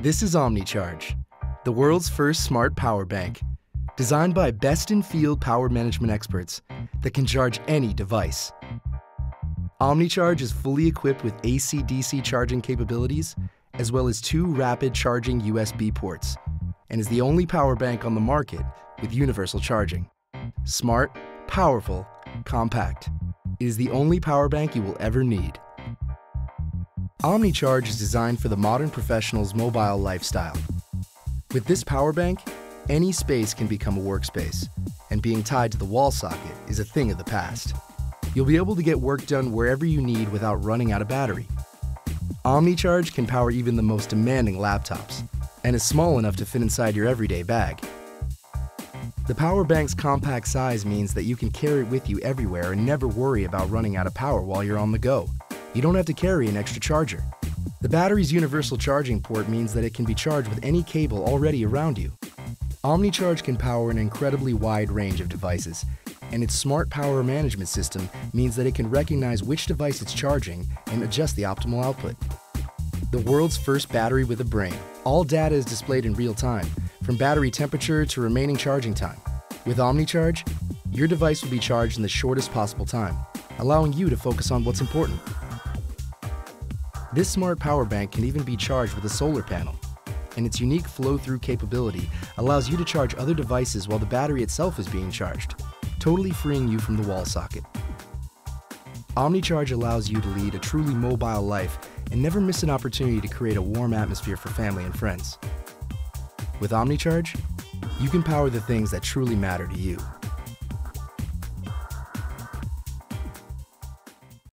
This is OmniCharge, the world's first smart power bank, designed by best-in-field power management experts that can charge any device. OmniCharge is fully equipped with AC-DC charging capabilities, as well as two rapid charging USB ports, and is the only power bank on the market with universal charging. Smart, powerful, compact. It is the only power bank you will ever need. OmniCharge is designed for the modern professional's mobile lifestyle. With this power bank, any space can become a workspace, and being tied to the wall socket is a thing of the past. You'll be able to get work done wherever you need without running out of battery. OmniCharge can power even the most demanding laptops, and is small enough to fit inside your everyday bag. The power bank's compact size means that you can carry it with you everywhere and never worry about running out of power while you're on the go you don't have to carry an extra charger. The battery's universal charging port means that it can be charged with any cable already around you. OmniCharge can power an incredibly wide range of devices, and its smart power management system means that it can recognize which device it's charging and adjust the optimal output. The world's first battery with a brain. All data is displayed in real time, from battery temperature to remaining charging time. With OmniCharge, your device will be charged in the shortest possible time, allowing you to focus on what's important. This smart power bank can even be charged with a solar panel, and its unique flow-through capability allows you to charge other devices while the battery itself is being charged, totally freeing you from the wall socket. OmniCharge allows you to lead a truly mobile life and never miss an opportunity to create a warm atmosphere for family and friends. With OmniCharge, you can power the things that truly matter to you.